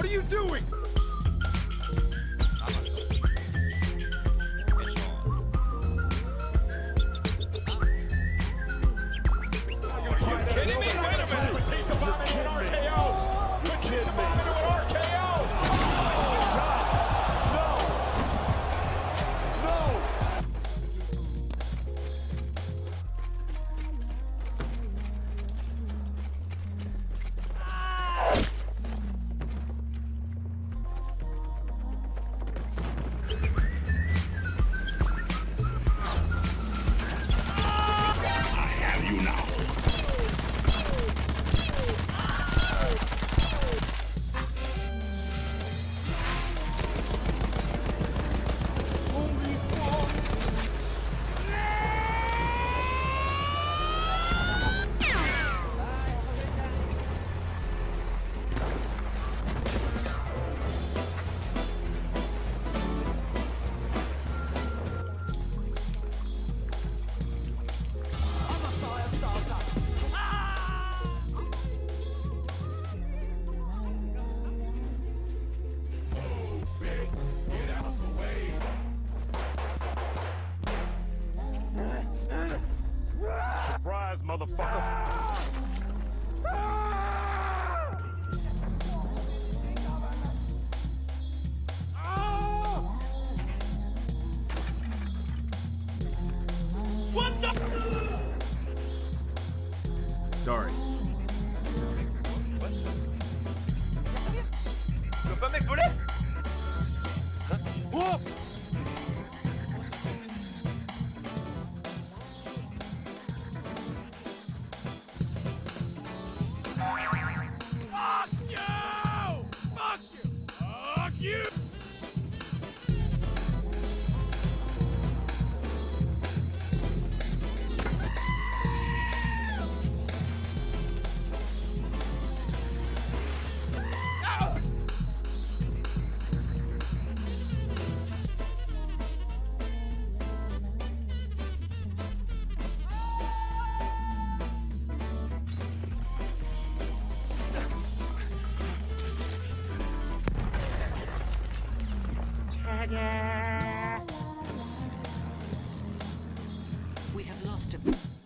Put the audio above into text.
What are you doing? surprise, motherfucker. Sorry. Tu veux pas m'épauler Oh Yeah. We have lost a.